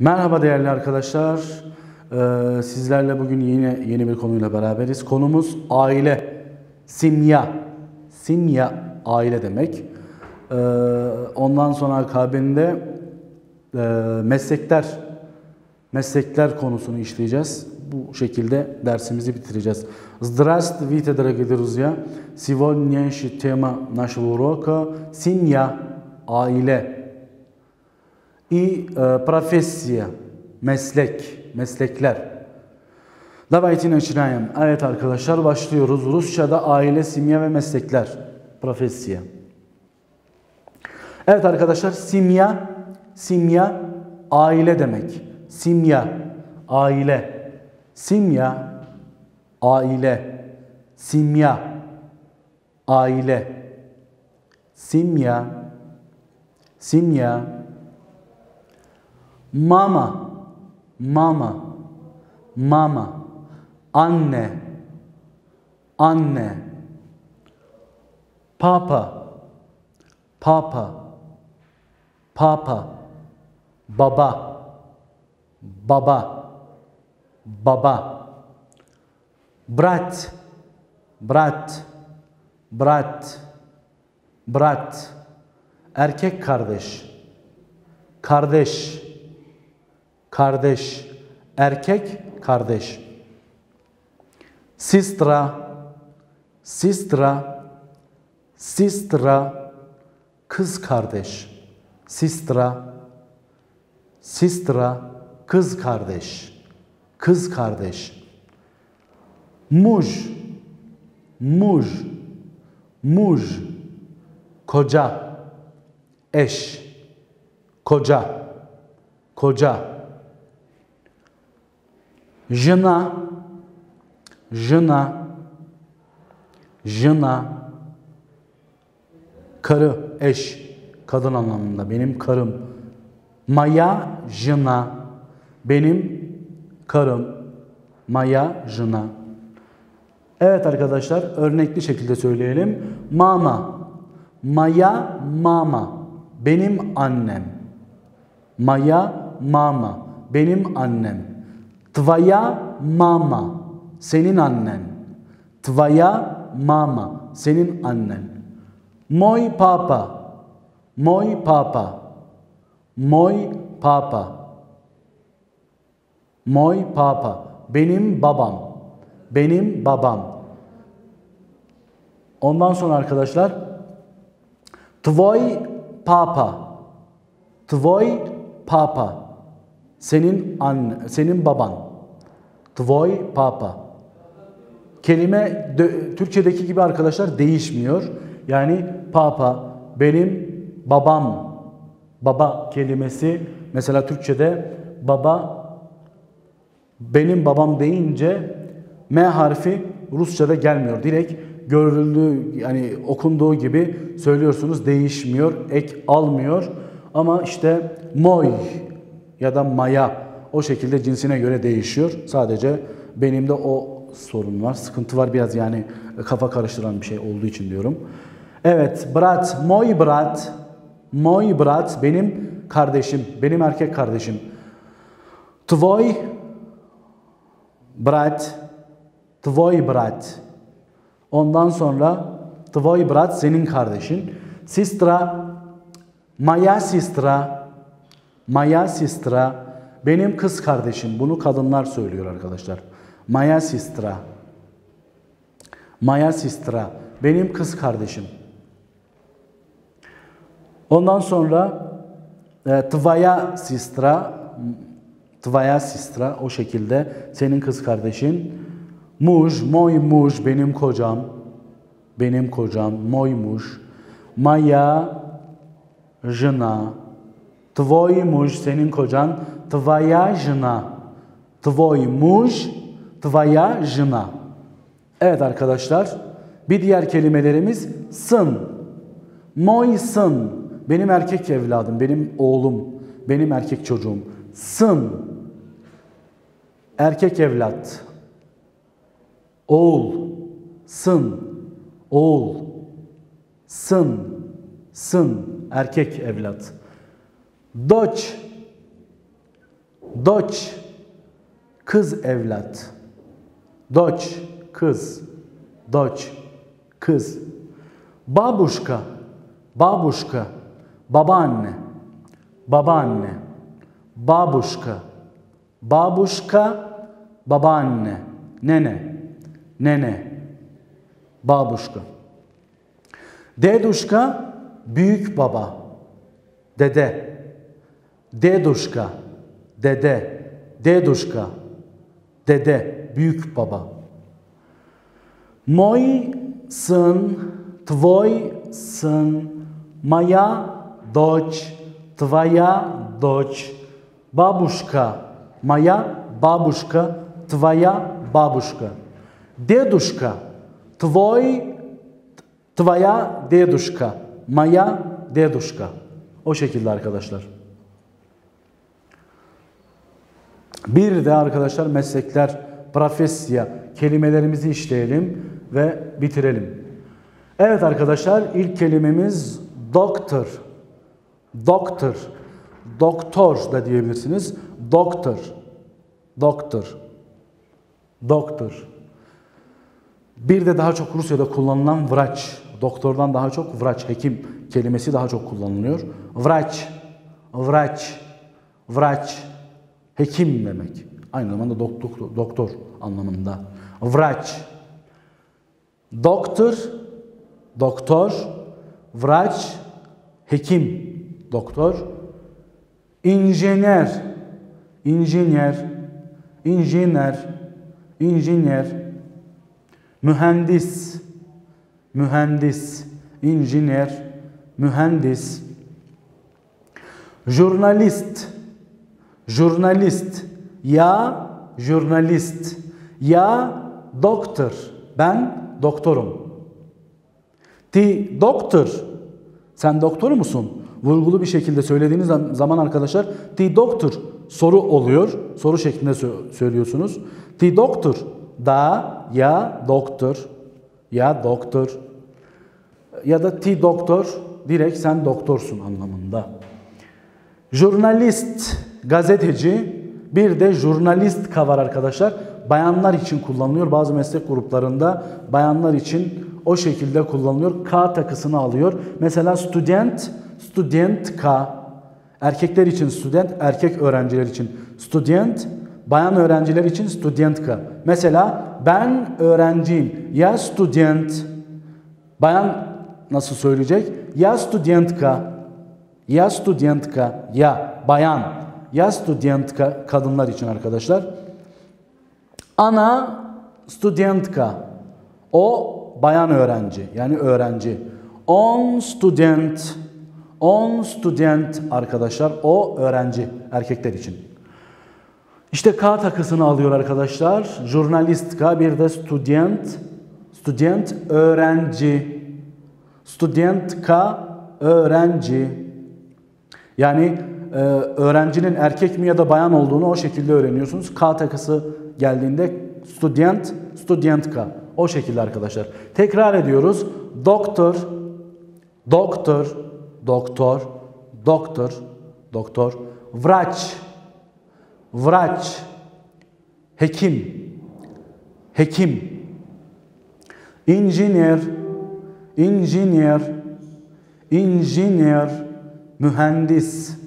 Merhaba değerli arkadaşlar. Ee, sizlerle bugün yine yeni bir konuyla beraberiz. Konumuz aile. Simya. Simya aile demek. Ee, ondan sonra akabinde e, meslekler meslekler konusunu işleyeceğiz. Bu şekilde dersimizi bitireceğiz. Здравствуйте, дорогие друзья! Сегодняшняя тема нашего урока – семья, aile и э, профессия, meslek, meslekler. Давайте начинаем. Evet arkadaşlar başlıyoruz. Rusça'da aile, simya ve meslekler. Profesya. Evet arkadaşlar simya, simya aile demek. Simya, aile. Simya, aile. Simya, aile. Simya, simya, mama, mama, mama, anne, anne, papa, papa, papa, baba, baba, baba, brat, brat, brat, brat, erkek kardeş, kardeş, kardeş, erkek kardeş. Sistra, sistra, sistra, kız kardeş. Sistra, sistra, kız kardeş. Kız kardeş. Muj, muj, muj, koca, eş, koca, koca. Жена, жена, жена, karı, eş, kadın anlamında benim karım. Maya jena, benim karım. Maya jena. Evet arkadaşlar örnekli şekilde söyleyelim. Mama, Maya mama, benim annem. Maya mama, benim annem. Tvaya mama, senin annen. Tvaya mama, senin annen. Moj papa, moj papa, moj papa. Moj papa, benim babam, benim babam. Ondan sonra arkadaşlar, tvoj papa, tvoj papa. Senin anne, senin baban. Tvoj papa. Kelime de, Türkçedeki gibi arkadaşlar değişmiyor. Yani papa benim babam. Baba kelimesi mesela Türkçede baba benim babam deyince M harfi Rusçada gelmiyor. Direkt görüldüğü yani okunduğu gibi söylüyorsunuz değişmiyor, ek almıyor. Ama işte moy ya da maya o şekilde cinsine göre değişiyor. Sadece benim de o sorun var. Sıkıntı var biraz yani kafa karıştıran bir şey olduğu için diyorum. Evet, brat, moy brat, moy brat benim kardeşim, benim erkek kardeşim. Tvoj brat, tvoj brat. Ondan sonra tvoj brat senin kardeşin. Sistra, maya sistra, Maya Sistra benim kız kardeşim. Bunu kadınlar söylüyor arkadaşlar. Maya Sistra. Maya Sistra benim kız kardeşim. Ondan sonra e, Tvaya Sistra Tvaya Sistra o şekilde senin kız kardeşin. Muj, moy muj benim kocam. Benim kocam, moy muj. Maya jena Tvoj muž, senin kocan, tvaya jına. Tvoj muj, tvaya jına. Evet arkadaşlar, bir diğer kelimelerimiz sın. Moy sın, benim erkek evladım, benim oğlum, benim erkek çocuğum. Sın, erkek evlat, oğul, sın, oğul, sın, sın, erkek evlat.'' Doç, Doç kız evlat. Doç kız. Doç kız. Babuşka babuşka babaanne. Babaanne. Babuşka. Babuşka babaanne. Nene. Nene. Babuşka. Deduşka büyük baba. Dede. Dedushka, dede. Dedushka, dede, büyük baba. Moj syn, tvoj syn, moja doć, twoja doć, babushka, moja babushka, twoja babushka. Dedushka, tvoj, tvoya dedushka, moja dedushka. O şekilde arkadaşlar. Bir de arkadaşlar meslekler, profesya kelimelerimizi işleyelim ve bitirelim. Evet arkadaşlar ilk kelimemiz doktor. Doktor. Doktor da diyebilirsiniz. Doktor. Doktor. Doktor. Bir de daha çok Rusya'da kullanılan vraç. Doktordan daha çok vraç, hekim kelimesi daha çok kullanılıyor. Vraç, vraç, vraç, hekim demek. Aynı zamanda doktor, doktor anlamında. Vraç, doktor, doktor, vraç, hekim, doktor, injener, injener, injener, injener, mühendis, mühendis, injener, mühendis, jurnalist, jurnalist, ya jurnalist, ya doktor, ben doktorum. Ti doktor, sen doktor musun? Vurgulu bir şekilde söylediğiniz zaman arkadaşlar ti doktor soru oluyor. Soru şeklinde söylüyorsunuz. Ti doktor da ya doktor ya doktor ya da ti doktor direkt sen doktorsun anlamında. Jurnalist, gazeteci, bir de jurnalist var arkadaşlar. Bayanlar için kullanılıyor. Bazı meslek gruplarında bayanlar için o şekilde kullanılıyor. K takısını alıyor. Mesela student, studentka. Erkekler için student, erkek öğrenciler için student, bayan öğrenciler için studentka. Mesela ben öğrenciyim. Ya student, bayan nasıl söyleyecek? Ya studentka, ya studentka, ya bayan, ya studentka kadınlar için arkadaşlar. Ana studentka, o bayan öğrenci yani öğrenci. On student, on student arkadaşlar o öğrenci erkekler için. İşte K takısını alıyor arkadaşlar. Jurnalistka bir de student, student öğrenci. Studentka öğrenci. Yani e, öğrencinin erkek mi ya da bayan olduğunu o şekilde öğreniyorsunuz. K takısı geldiğinde student, studentka. O şekilde arkadaşlar. Tekrar ediyoruz. Doktor, doktor, doktor, doktor, doktor, vraç, vraç, hekim, hekim, injiner, injiner, injiner, mühendis,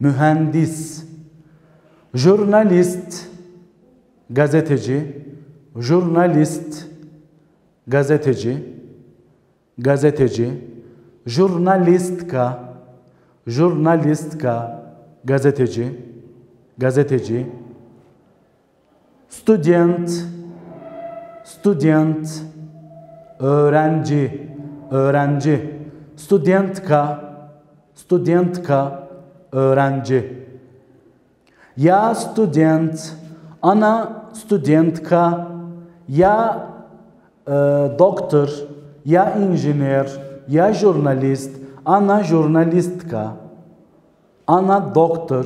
mühendis, jurnalist, gazeteci, jurnalist, gazeteci, gazeteci, jurnalistka, jurnalistka, gazeteci, gazeteci, student, student, öğrenci, öğrenci, studentka, studentka, öğrenci. Ya student, ana studentka, ya e, doktor, ya inженер, ya jurnalist, ana jurnalistka, ana doktor,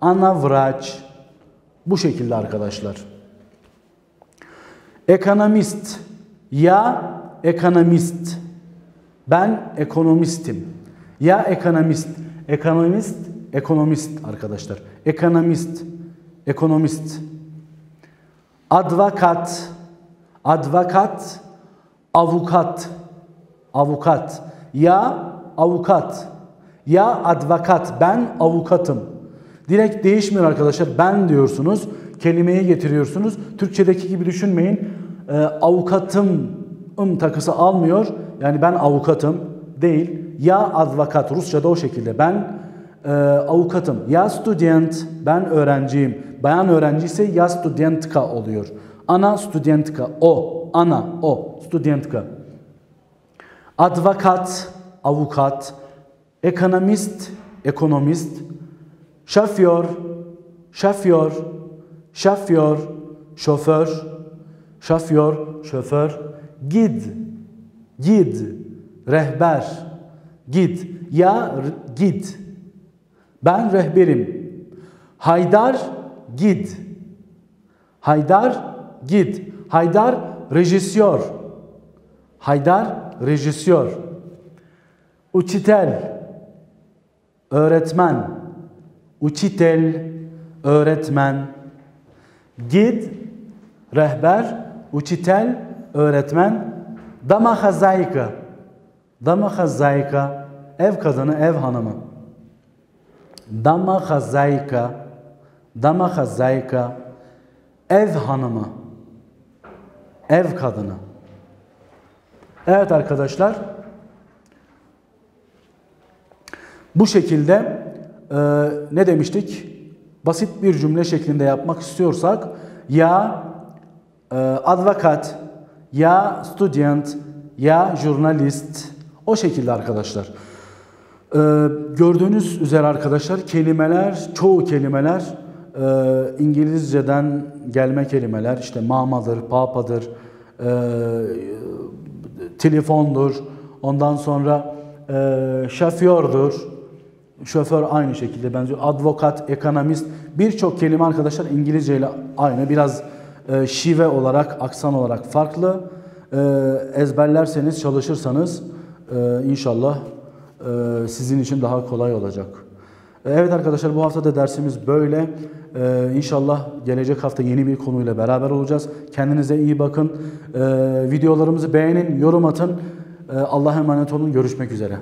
ana vraç. Bu şekilde arkadaşlar. Ekonomist, ya ekonomist. Ben ekonomistim. Ya ekonomist, ekonomist, ekonomist arkadaşlar. Ekonomist, ekonomist. Advokat, advokat, avukat, avukat. Ya avukat, ya advokat. Ben avukatım. Direkt değişmiyor arkadaşlar. Ben diyorsunuz, kelimeyi getiriyorsunuz. Türkçedeki gibi düşünmeyin. Ee, avukatım ım takısı almıyor. Yani ben avukatım değil. Ya advokat. Rusça'da o şekilde. Ben e, avukatım. Ya student. Ben öğrenciyim. Bayan öğrenci ise ya studentka oluyor. Ana studentka. O. Ana. O. Studentka. Advokat. Avukat. Ekonomist. Ekonomist. Şoför. Şoför. Şoför. Şoför. Şoför. Şoför. Gid. Gid. Rehber. Gid. Ya gid. Ben rehberim. Haydar gid. Haydar gid. Haydar rejisör. Haydar rejisör. Uçitel öğretmen. Uçitel öğretmen. Gid rehber. Uçitel öğretmen. Dama hazayka. Dama hazayka. Ev kadını, ev hanımı. Dama hazayka. Dama hazayka. Ev hanımı. Ev kadını. Evet arkadaşlar. Bu şekilde e, ne demiştik? Basit bir cümle şeklinde yapmak istiyorsak ya e, advokat, ya student, ya jurnalist o şekilde arkadaşlar. Ee, gördüğünüz üzere arkadaşlar kelimeler, çoğu kelimeler e, İngilizceden gelme kelimeler. İşte mamadır, papadır, e, telefondur, ondan sonra e, şofördür. Şoför aynı şekilde benziyor. Advokat, ekonomist birçok kelime arkadaşlar İngilizce ile aynı. Biraz e, şive olarak, aksan olarak farklı. E, ezberlerseniz, çalışırsanız e, inşallah sizin için daha kolay olacak. E, Evet arkadaşlar bu hafta da dersimiz böyle. Ee, inşallah gelecek hafta yeni bir konuyla beraber olacağız. Kendinize iyi bakın. Ee, videolarımızı beğenin, yorum atın. Ee, Allah'a emanet olun. Görüşmek üzere.